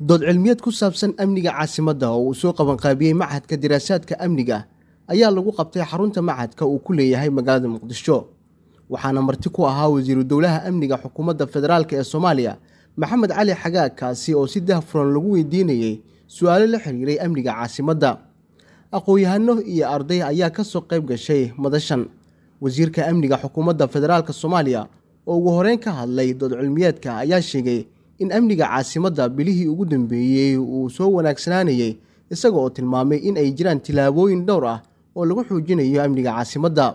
dood cilmiyeed ku saabsan amniga caasimadda oo uu soo qabanqaabiyey machadka diraasaadka amniga ayaa lagu qabtay xarunta machadka uu ku leeyahay magaalada muqdisho. Waxaana marti ku ahaa wasiiru dowlaha amniga xukuumadda federaalk ee soomaaliya maxamed cali xagaag kaasi oo si dahfuran lagu weydiinayey su'aalo la xiriiray amniga caasimadda aqoon-yahano iyo arday ayaa ka soo qayb gashay madashan. Wasiirka amniga xukuumadda federaalk soomaaliya oo ugu horeyn ka hadlay dood cilmiyeedka ayaa sheegay in amniga caasimadda bilihii ugu dambeeyey uu soo wanaagsanaanayey isaga oo tilmaamay in ay jiraan tillaabooyin dhowr ah oo lagu xoojinayo amniga caasimadda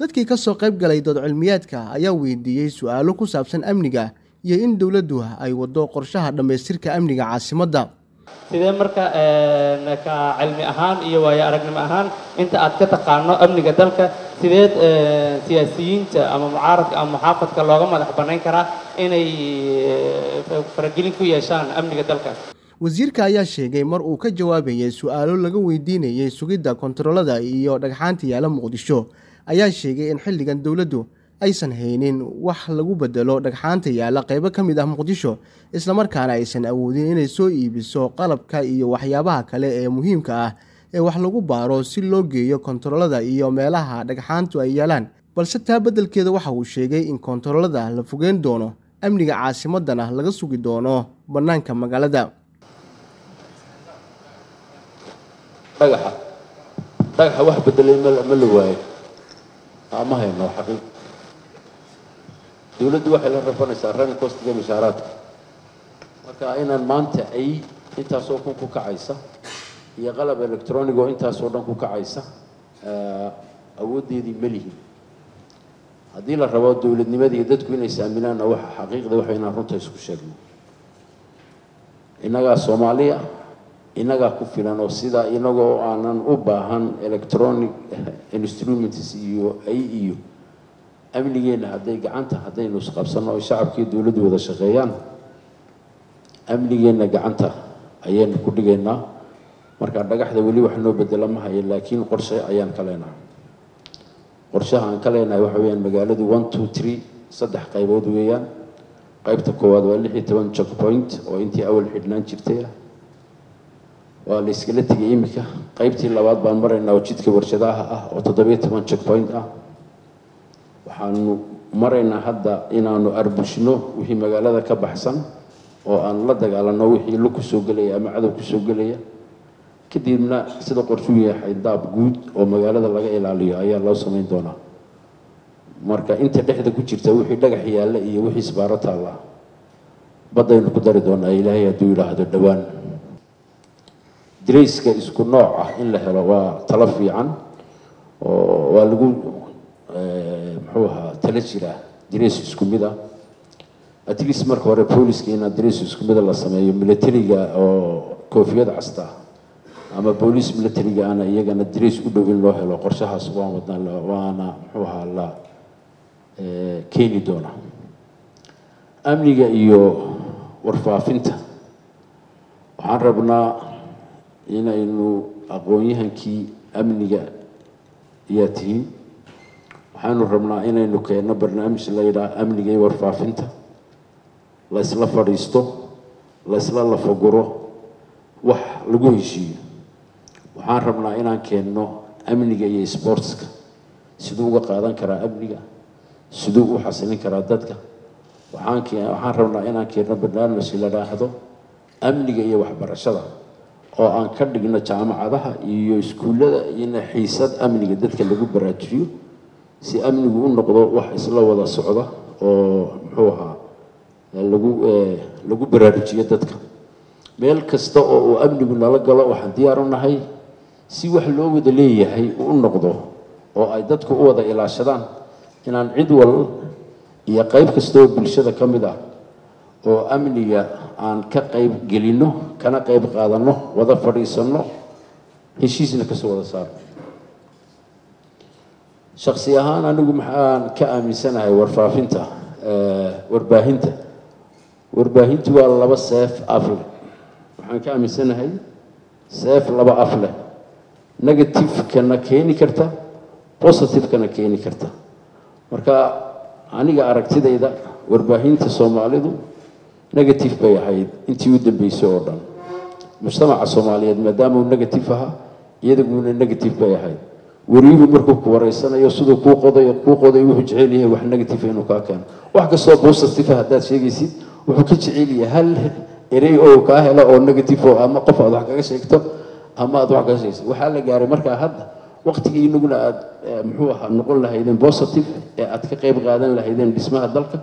dadkii ka soo qayb galay dood cilmiyeedka ayaa weydiiyey su'aalo ku saabsan amniga iyo in dowladdu ay waddo qorshaha dhammaystirka amniga caasimadda sidee marka ka cilmi ahaan iyo waayo aragnimo ahaan inta aad ka taqaano amniga dalka sideed siyaasiyiinta ama mucaaradka ama muxaafadka looga madax bannayn karaa inay faragelin ku yeeshaan amniga dalka. Wasiirka ayaa sheegay mar uu ka jawaabayay su'aalo laga weydiinayey sugidda kontaroolada iyo dhagxaanta yaalla muqdisho. Ayaa sheegay in xilligan dowladdu aysan haynin wax lagu bedelo dhagxaanta yaalla qaybo ka mid ah muqdisho islamarkaana aysan awoodin inay soo iibiso qalabka iyo waxyaabaha kale ee muhiimka ah ee wax lagu baaro si loo geeyo kontaroolada iyo meelaha dhagxaantu ay yaalaan. Balse taa beddelkeeda waxa uu sheegay in kontaroolada la fogeyn doono amniga caasimadana laga sugi doono bannaanka magaalada. Dhagaxa. Dhagaxa wax bedelay ma la waayo ma hayno xaqiiq dowladdu waxay la rafanaysaa running costiga mishaaraadka marka inaan maanta ay intaasoo kun ku kacaysa iyo qalab electronic oo intaasoo dhan ku kacaysa awooddeedii ma lihin. Haddii la rabo dowladnimadii dadku inay saaminaanna waxa xaqiiqda waxa inaan runta isku sheegno. Innagaa soomaaliya innagaa ku filan oo sidaa inagoo aanan u baahan electronic instruments iyo ay iyo amnigeenna hadday gacanta haddaynu isqabsanno oy shacabkii dowladdu wada shaqeeyaan amnigeenna gacanta ayaynu ku dhigaynaa marka dhagaxda weli wax noo bedela ma hayo laakiin qorshe ayaan ka leenahay. Qorshaha aan ka leenahay waxa weeyaan magaaladu one two three saddex qaybood weeyaan. Qaybta koowaad waa lix iyo toban point oo intii awal xidhnaan jirtay ah. Waa la tegay iminka. Qaybtii labaad baan maraynaa oo jidka warshadaha ah oo toddobiyo toban point ah. Waxaanu maraynaa hadda inaanu arbushno wixii magaalada ka baxsan oo aan la dagaalano wixii lu ku soo gelaya ama cadow ku soo gelaya kadibna sida qorshuu yahay daab guud oo magaalada laga ilaaliyo ayaa loo samayn doonaa. Marka inta dhexda ku jirta wixii dhagax yaalla iyo wixii isbaaro taalla baddaynu ku dari doonaa ilaahay hadduu yidhaahdo dhowaan darayska isku nooc ah in la helo waa talo fiican oo waa lagu muxuu ahaa tala jira darays isku mid ah. At least marka hore booliska inaa darays isku mida la sameeyo militariga oo koofiyad casta ama booliis militariga ana iyagana darays u dhow in loo helo qorshahaas waan wadnaa waana muxuu ahaa la keeni doona amniga iyo warfaafinta. Waxaan rabnaa inaynu aqoon-yahankii amniga ayaa tihiin. Waxaanu rabnaa inaynu keenno barnaamij la yidhaha amniga iyo warfaafinta. La ysla fadhiisto la ysla lafaguro wax lagu heshiiyo waxaan rabnaa inaan keenno amniga iyo sportska. Siduu uga qaadan karaa amniga. Siduu u xasilin karaa dadka. Waxaan rabnaa inaan keenno barnaamij la dhaahdo amniga iyo waxbarashada oo aan ka dhigno jaamacadaha iyo iskuullada ina xiisad amniga dadka lagu baraajiyo si amnigu u noqdo wax isla wada socda oo muxuu ahaa lagu lagu baraarujiyo dadka. Meel kasta oo uu amnigu nala galo waxaan diyaar u nahay si wax loo wada leeyahay u noqdo oo ay dadku u wada ilaashadaan inaan cid wal iyo qayb kasta oo bulshada ka mid ah oo amniga aan ka qayb gelinno kana qayb qaadanno wada fadhiisanno heshiisna ka soo wada saarno shaksi ahaan anigu maxaan ka aaminsanahay warfaafinta warbaahinta. Warbaahintu waa laba seef af leh. Waxaan ka aaminsanahay seef laba af leh negativekana keeni karta positivekana keeni karta. Marka aniga aragtidayda warbaahinta soomaalidu negative bay ahayd intii u dambeysay oo dhan. Mujtamaca soomaaliyeed maadaama uu negative ahaa iyadaguna negative bay ahayd. Weriyigu markuu ku wareysanayo siduu kuu qodayo kuu qoday wuxuu jecel yahay wax negative inuu kaa keeno wax kastoo positive haddaad sheegaysid wuxuu ka jecel yahay hal erey oo kaa helo oo negative oo ama qof aad wax kaga sheegto ama aad wax kaga sheegto waxaa la gaaray markaa hadda waqtigii inaguna aad muxuu ahaa noqon lahaydeen positive ee aad ka qayb qaadan lahaydeen dhismaha dalka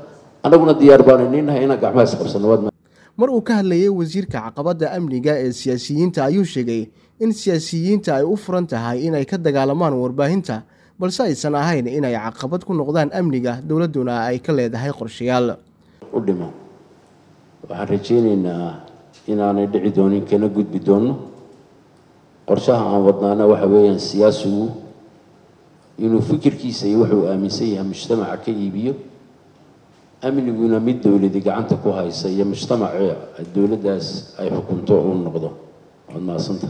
annaguna diyaar baanu ninahay inaan gacmaha isqabsano waad mar uu ka hadlayay wasiirka caqabadda amniga ee siyaasiyiinta ayuu sheegay in siyaasiyiinta ay u furan tahay inay ka dagaalamaan warbaahinta balse aysan ahayn inay caqabad ku noqdaan amniga dowladduna ay ka leedahay qorshayaal. U dhimo waxaan rajaynaynaa inaanay dhici doonin kana gudbi doonno qorshaha aan wadnaana waxa weeyaan siyaasigu inuu fikirkiisa iyo wuxuu aaminsan yahay mujtamaca ka iibiyo amniguna mid dowladi gacanta ku haysa iyo mujtamaca dowladdaas ay xukunto uu noqdo. Waad mahadsanta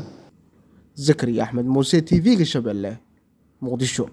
zakariya axmed muuse t v-ga shabeelle muqdisho